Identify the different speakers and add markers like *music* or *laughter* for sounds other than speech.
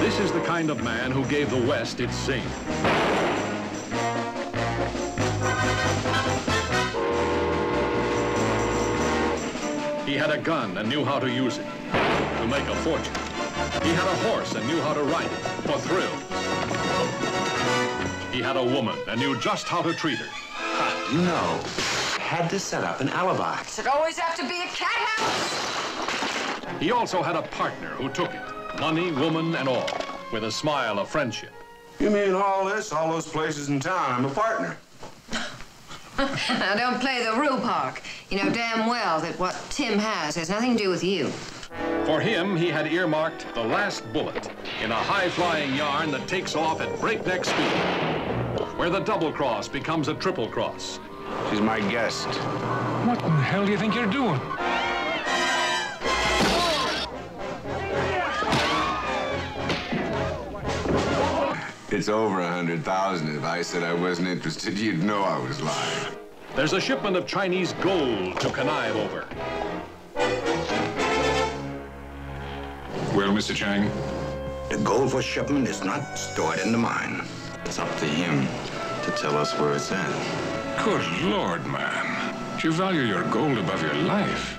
Speaker 1: This is the kind of man who gave the West its zing. He had a gun and knew how to use it to make a fortune. He had a horse and knew how to ride it for thrills. He had a woman and knew just how to treat her.
Speaker 2: You know, had to set up an alibi.
Speaker 3: Does it always have to be a cat house?
Speaker 1: He also had a partner who took it, money, woman, and all, with a smile of friendship.
Speaker 4: You mean all this, all those places in town? I'm a partner. *laughs*
Speaker 3: now, don't play the Rue Park. You know damn well that what Tim has has nothing to do with you.
Speaker 1: For him, he had earmarked the last bullet in a high-flying yarn that takes off at breakneck speed, where the double cross becomes a triple cross.
Speaker 4: She's my guest.
Speaker 5: What in the hell do you think you're doing?
Speaker 4: It's over a hundred thousand. If I said I wasn't interested, you'd know I was lying.
Speaker 1: There's a shipment of Chinese gold to connive over.
Speaker 5: Well, Mr. Chang,
Speaker 6: The gold for shipment is not stored in the mine.
Speaker 2: It's up to him to tell us where it's at.
Speaker 5: good lord, man. Do You value your gold above your life.